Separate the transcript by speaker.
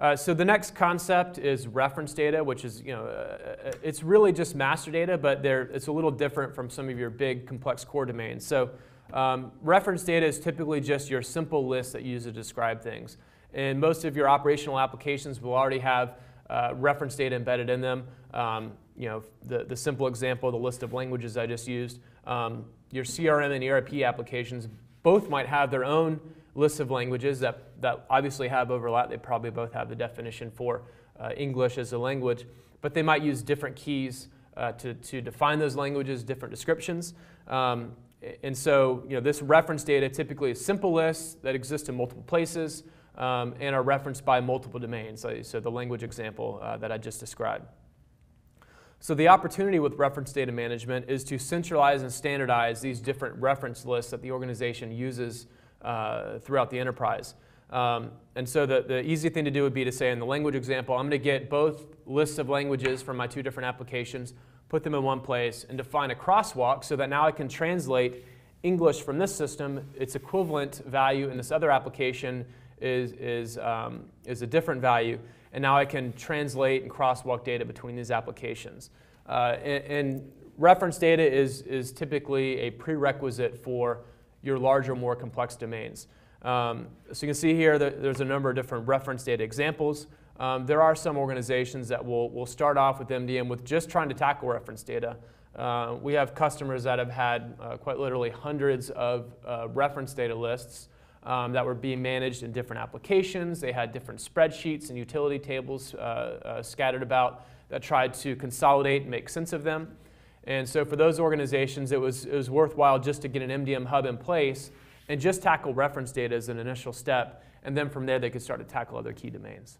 Speaker 1: Uh, so the next concept is reference data, which is, you know, uh, uh, it's really just master data, but it's a little different from some of your big complex core domains. So um, reference data is typically just your simple list that you use to describe things. And most of your operational applications will already have uh, reference data embedded in them. Um, you know, the, the simple example, the list of languages I just used. Um, your CRM and ERP applications both might have their own lists of languages that, that obviously have overlap. They probably both have the definition for uh, English as a language, but they might use different keys uh, to, to define those languages, different descriptions. Um, and so you know, this reference data typically is simple lists that exist in multiple places um, and are referenced by multiple domains, so, so the language example uh, that I just described. So the opportunity with reference data management is to centralize and standardize these different reference lists that the organization uses uh, throughout the enterprise. Um, and so the, the easy thing to do would be to say in the language example, I'm going to get both lists of languages from my two different applications, put them in one place, and define a crosswalk so that now I can translate English from this system, its equivalent value in this other application is, is, um, is a different value. And now I can translate and crosswalk data between these applications. Uh, and, and reference data is, is typically a prerequisite for your larger, more complex domains. Um, so you can see here that there's a number of different reference data examples. Um, there are some organizations that will, will start off with MDM with just trying to tackle reference data. Uh, we have customers that have had uh, quite literally hundreds of uh, reference data lists um, that were being managed in different applications. They had different spreadsheets and utility tables uh, uh, scattered about that tried to consolidate and make sense of them. And so for those organizations, it was, it was worthwhile just to get an MDM hub in place and just tackle reference data as an initial step. And then from there, they could start to tackle other key domains.